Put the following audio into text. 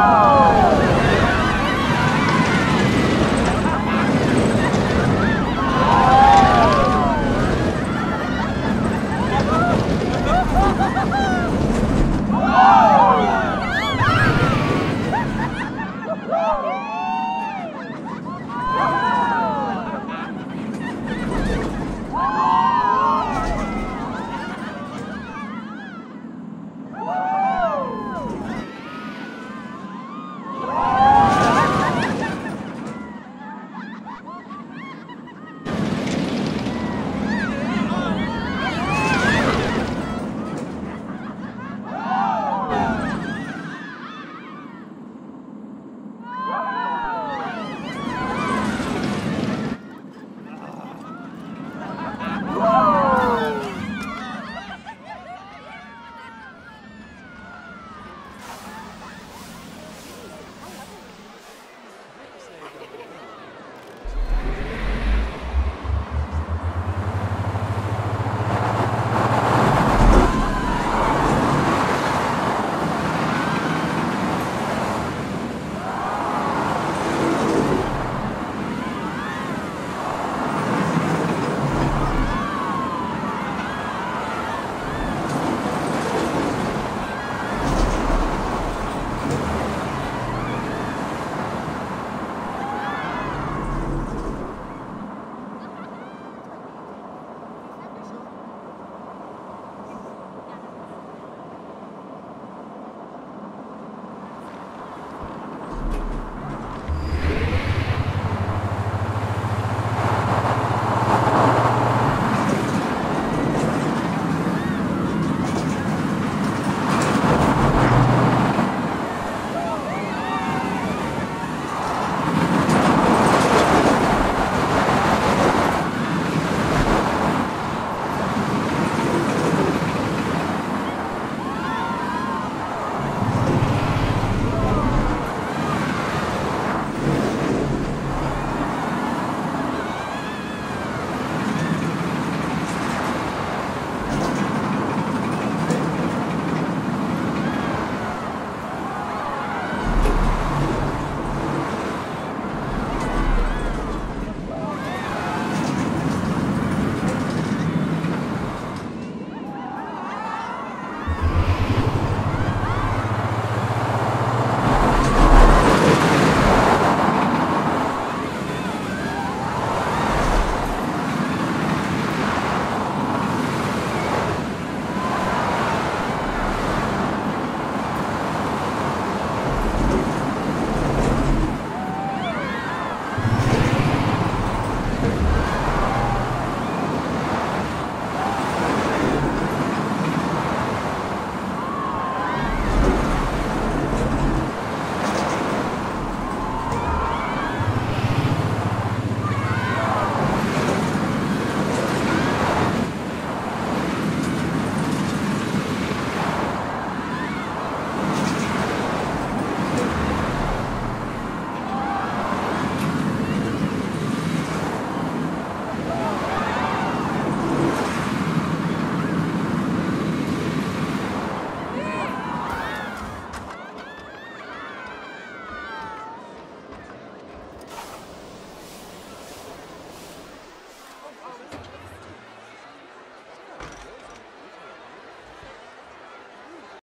哦